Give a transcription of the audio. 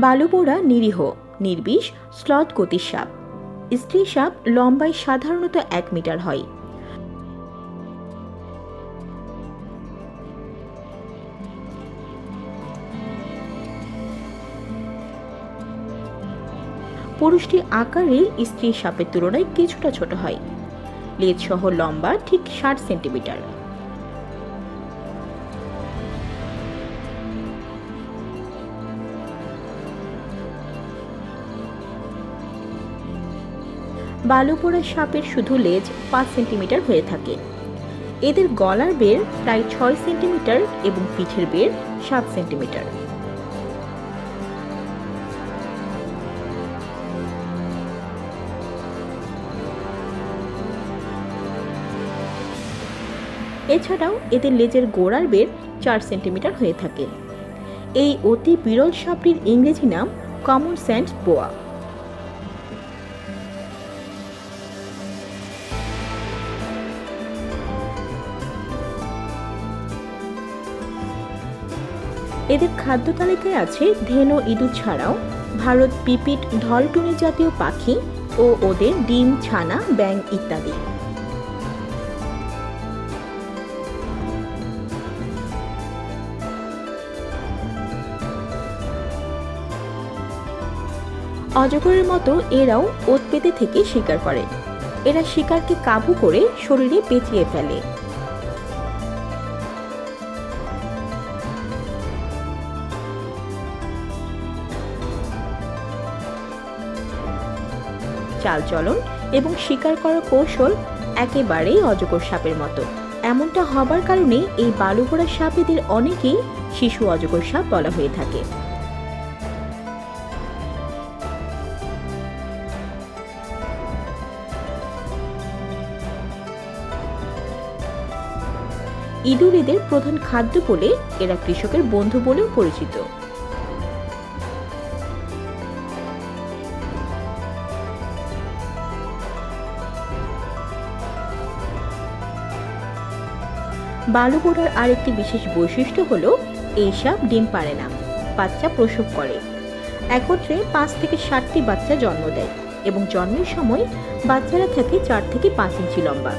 বালুবোড়া নিরীহ, নির্বিষ, স্লথ গতির সাপ। স্ত্রী সাপ লম্বায় সাধারণত এক মিটার হয়। পুরুষটি আকারে স্ত্রী সাপের তুলনায় কিছুটা ছোট হয়। লেজ সহ লম্বা, ঠিক ষাট সেন্টিমিটার। বালুপোড়া সাপের শুধু লেজ পাঁচ সেন্টিমিটার হয়ে থাকে। এদের গলার বের প্রায় ছয় সেন্টিমিটার এবং পিঠের বের সাত সেন্টিমিটার। এছাড়াও এদের লেজের গোড়ার বের চার সেন্টিমিটার হয়ে থাকে। এই অতি বিরল সাপটির ইংরেজি নাম কমন স্যান্ড বোয়া এদের খাদ্য তালিকায় আছে ধেনু ইঁদুর ছাড়াও, ভারত পিপিট ঢলটুনি জাতীয় পাখি ও ওদের ডিম, ছানা ব্যাং ইত্যাদি। অজগরের মতো এরাও ওত পেতে থেকে শিকার করে। এরা শিকারকে কাবু করে শরীরে পেঁচিয়ে ফেলে। চালচলন এবং শিকার করার কৌশল একেবারেই অজগর সাপের মতো। এমনটা হবার কারণে এই বালুগোড়া সাপেদের অনেকেই শিশু অজগর সাপ বলা হয়ে থাকে। ইঁদুর প্রধান খাদ্য বলে এরা কৃষকের বন্ধু বলেও পরিচিত। বালুগোড়ার আরেকটি বিশেষ বৈশিষ্ট্য হল এই ডিম পারে না, বাচ্চা প্রসব করে। একত্রে পাঁচ থেকে ষাটটি বাচ্চা জন্ম দেয় এবং জন্মের সময় বাচ্চারা থাকে চার থেকে পাঁচ ইঞ্চি লম্বা।